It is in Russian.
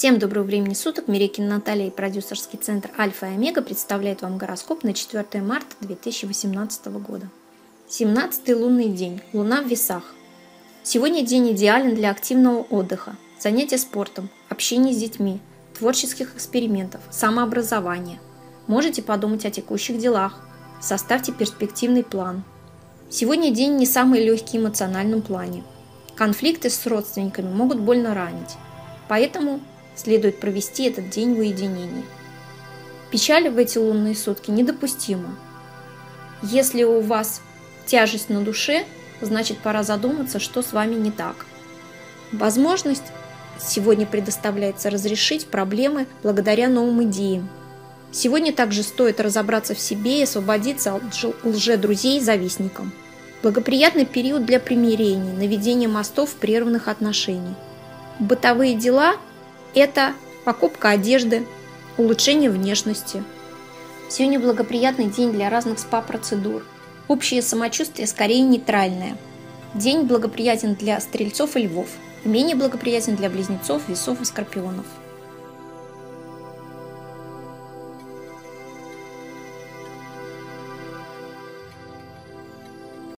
Всем доброго времени суток. Мирекин Наталья и продюсерский центр Альфа и Омега представляют вам гороскоп на 4 марта 2018 года. 17 лунный день. Луна в весах. Сегодня день идеален для активного отдыха, занятия спортом, общения с детьми, творческих экспериментов, самообразования. Можете подумать о текущих делах. Составьте перспективный план. Сегодня день не самый легкий в эмоциональном плане. Конфликты с родственниками могут больно ранить. Поэтому следует провести этот день в уединении. Печаль в эти лунные сутки недопустима. Если у вас тяжесть на душе, значит пора задуматься, что с вами не так. Возможность сегодня предоставляется разрешить проблемы благодаря новым идеям. Сегодня также стоит разобраться в себе и освободиться от лже-друзей и завистникам. Благоприятный период для примирений, наведения мостов прерванных отношениях. Бытовые дела это покупка одежды, улучшение внешности. Сегодня благоприятный день для разных СПА-процедур. Общее самочувствие скорее нейтральное. День благоприятен для стрельцов и львов. Менее благоприятен для близнецов, весов и скорпионов.